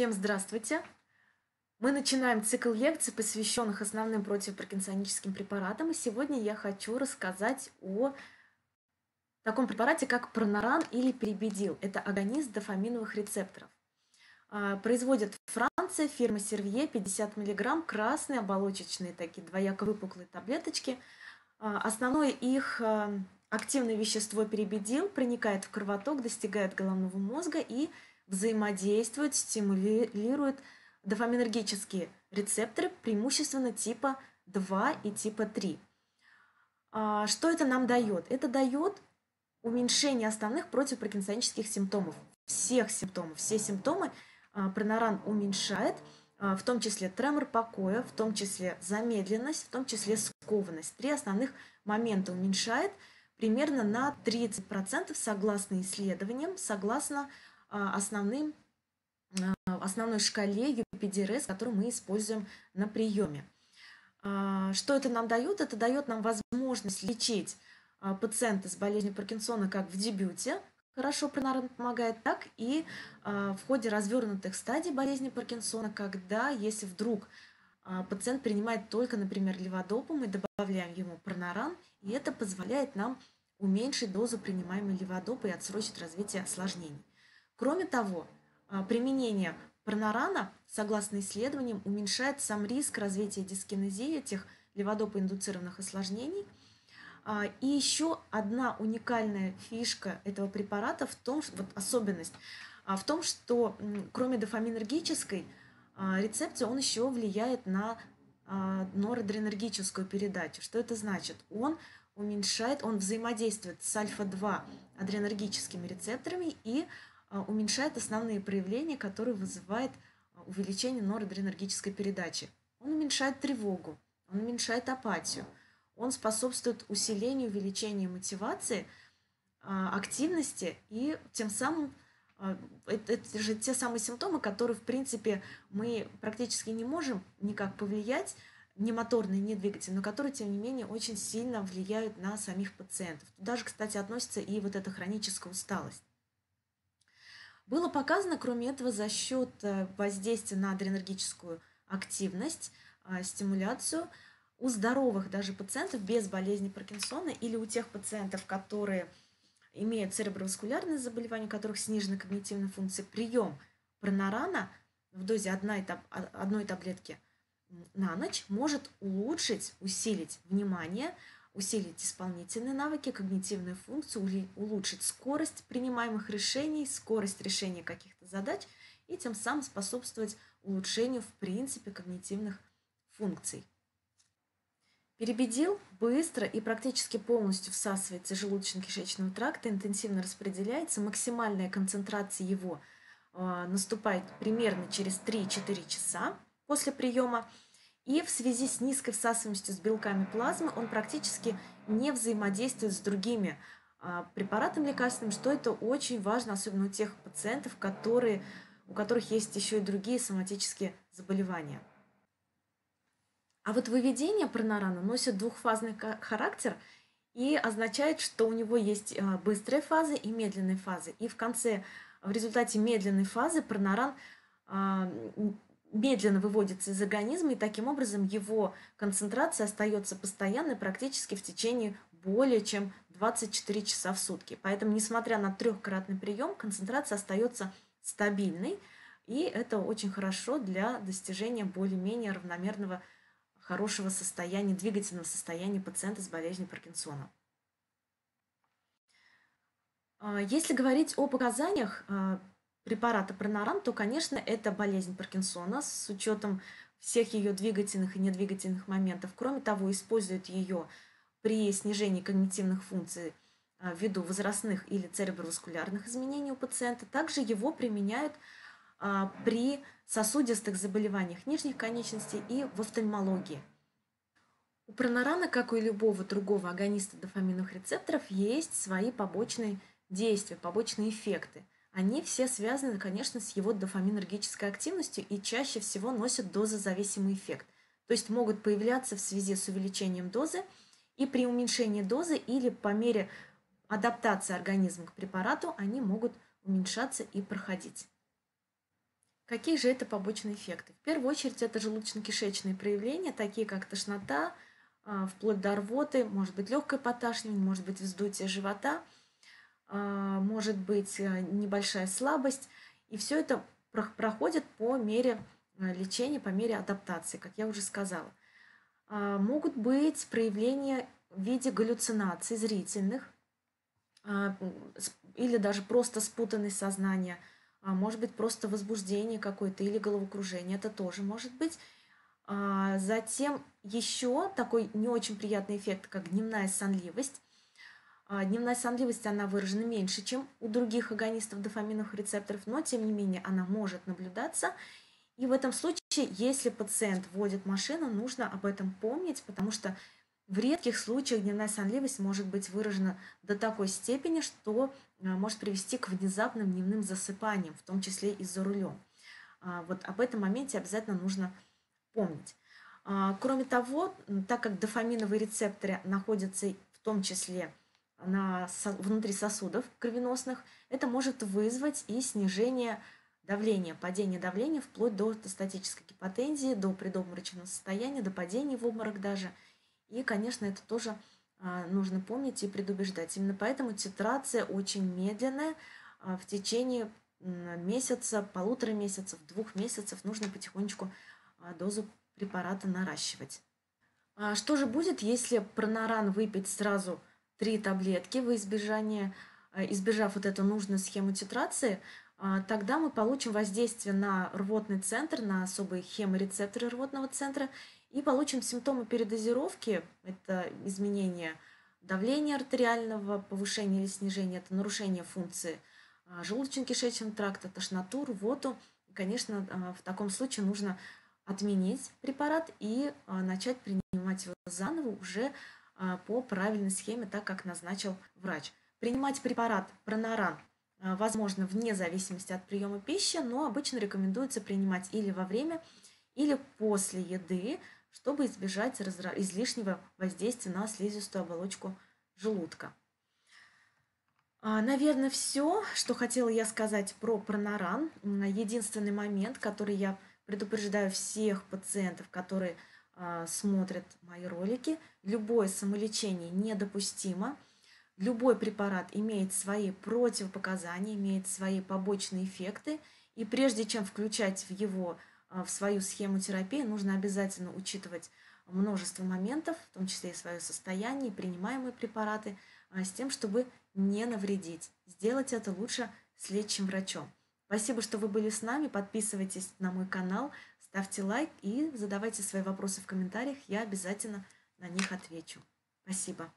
Всем здравствуйте! Мы начинаем цикл лекций, посвященных основным противопаркинсоническим препаратам. И сегодня я хочу рассказать о таком препарате, как проноран или перибедил. Это агонист дофаминовых рецепторов. А, производит Франция, фирма Сервье, 50 мг, красные оболочечные такие двояко выпуклые таблеточки. А, основное их а, активное вещество перибедил проникает в кровоток, достигает головного мозга и взаимодействует, стимулирует дофаминергические рецепторы, преимущественно типа 2 и типа 3. А, что это нам дает? Это дает уменьшение основных противопаркинсонических симптомов. Всех симптомов. Все симптомы а, проноран уменьшает, а, в том числе тремор покоя, в том числе замедленность, в том числе скованность. Три основных момента уменьшает примерно на 30% согласно исследованиям, согласно основным основной шкале UPDRS, которую мы используем на приеме. А, что это нам дает? Это дает нам возможность лечить а, пациента с болезнью Паркинсона как в дебюте, хорошо пронарон помогает, так и а, в ходе развернутых стадий болезни Паркинсона, когда, если вдруг пациент принимает только, например, леводопу, мы добавляем ему пронаран, и это позволяет нам уменьшить дозу принимаемой леводопы и отсрочить развитие осложнений. Кроме того, применение Пронорана, согласно исследованиям, уменьшает сам риск развития дискинезии, этих леводопоиндуцированных осложнений. А, и еще одна уникальная фишка этого препарата в том, вот особенность, а, в том, что кроме дофаминергической а, рецепции он еще влияет на норадреnergическую передачу. Что это значит? Он уменьшает, он взаимодействует с альфа-2 адренергическими рецепторами и а, уменьшает основные проявления, которые вызывают а, увеличение норадреnergической передачи. Он уменьшает тревогу, он уменьшает апатию, он способствует усилению, увеличению мотивации, а, активности и тем самым это, это же те самые симптомы, которые, в принципе, мы практически не можем никак повлиять, ни моторные, ни двигательные, но которые, тем не менее, очень сильно влияют на самих пациентов. Туда же, кстати, относится и вот эта хроническая усталость. Было показано, кроме этого, за счет э, воздействия на адренергическую активность, а, стимуляцию у здоровых даже пациентов без болезни Паркинсона или у тех пациентов, которые имеют цереброваскулярные заболевания, у которых снижена когнитивная функция, прием пронорана в дозе одной, одной таблетки на ночь может улучшить, усилить внимание, усилить исполнительные навыки, когнитивную функцию, улучшить скорость принимаемых решений, скорость решения каких-то задач и тем самым способствовать улучшению в принципе когнитивных функций. Перебедил быстро и практически полностью всасывается желудочно-кишечного тракта, интенсивно распределяется, максимальная концентрация его э, наступает примерно через 3-4 часа после приема. И в связи с низкой всасываемостью с белками плазмы он практически не взаимодействует с другими а, препаратами лекарственными, что это очень важно, особенно у тех пациентов, которые, у которых есть еще и другие соматические заболевания. А вот выведение пронорана носит двухфазный характер и означает, что у него есть а, быстрые фазы и медленные фазы. И в конце, в результате медленной фазы проноран а, медленно выводится из организма, и таким образом его концентрация остается постоянной практически в течение более чем 24 часа в сутки. Поэтому, несмотря на трехкратный прием, концентрация остается стабильной, и это очень хорошо для достижения более-менее равномерного хорошего состояния, двигательного состояния пациента с болезнью Паркинсона. А, если говорить о показаниях, а, препарата Проноран, то, конечно, это болезнь Паркинсона с учетом всех ее двигательных и недвигательных моментов. Кроме того, используют ее при снижении когнитивных функций а, ввиду возрастных или цереброваскулярных изменений у пациента. Также его применяют а, при сосудистых заболеваниях нижних конечностей и в офтальмологии. У пронорана, как и у любого другого агониста дофаминовых рецепторов, есть свои побочные действия, побочные эффекты – они все связаны, конечно, с его дофаминергической активностью и чаще всего носят дозозависимый эффект. То есть могут появляться в связи с увеличением дозы и при уменьшении дозы или по мере адаптации организма к препарату они могут уменьшаться и проходить. Какие же это побочные эффекты? В первую очередь это желудочно-кишечные проявления, такие как тошнота, а, вплоть до рвоты, может быть легкое поташнивание, может быть вздутие живота, может быть э, небольшая слабость. И все это проходит по мере э, лечения, по мере адаптации, как я уже сказала. А, могут быть проявления в виде галлюцинаций зрительных или даже просто спутанность сознания – а может быть просто возбуждение какое-то или головокружение, это тоже может быть. А затем еще такой не очень приятный эффект, как дневная сонливость. А дневная сонливость, она выражена меньше, чем у других агонистов дофаминовых рецепторов, но тем не менее она может наблюдаться. И в этом случае, если пациент водит машину, нужно об этом помнить, потому что в редких случаях дневная сонливость может быть выражена до такой степени, что э, может привести к внезапным дневным засыпаниям, в том числе и за рулем. А, вот об этом моменте обязательно нужно помнить. А, кроме того, так как дофаминовые рецепторы находятся в том числе на, внутри сосудов кровеносных, это может вызвать и снижение давления, падение давления вплоть до статической гипотензии, до предобморочного состояния, до падения в обморок даже – и, конечно, это тоже а, нужно помнить и предубеждать. Именно поэтому титрация очень медленная. А, в течение месяца, полутора месяцев, двух месяцев нужно потихонечку а, дозу препарата наращивать. Что же будет, если пронаран выпить сразу три таблетки в избежание, избежав вот эту нужную схему титрации, тогда мы получим воздействие на рвотный центр, на особые хеморецепторы рвотного центра, и получим симптомы передозировки. Это изменение давления артериального, повышение или снижение, это нарушение функции а, желудочно-кишечного тракта, тошноту, рвоту. И, конечно, а, в таком случае нужно отменить препарат и а, начать принимать его заново уже по правильной схеме, так как назначил врач. Принимать препарат пронаран возможно вне зависимости от приема пищи, но обычно рекомендуется принимать или во время, или после еды, чтобы избежать излишнего воздействия на слизистую оболочку желудка. А, наверное, все, что хотела я сказать про пронаран. Единственный момент, который я предупреждаю всех пациентов, которые а, смотрят мои ролики, любое самолечение недопустимо. Любой препарат имеет свои противопоказания, имеет свои побочные эффекты. И прежде чем включать в его а, в свою схему терапии нужно обязательно учитывать множество моментов, в том числе и свое состояние, принимаемые препараты, а, с тем, чтобы не навредить. Сделать это лучше с лечащим врачом. Спасибо, что вы были с нами. Подписывайтесь на мой канал, ставьте лайк и задавайте свои вопросы в комментариях. Я обязательно на них отвечу. Спасибо.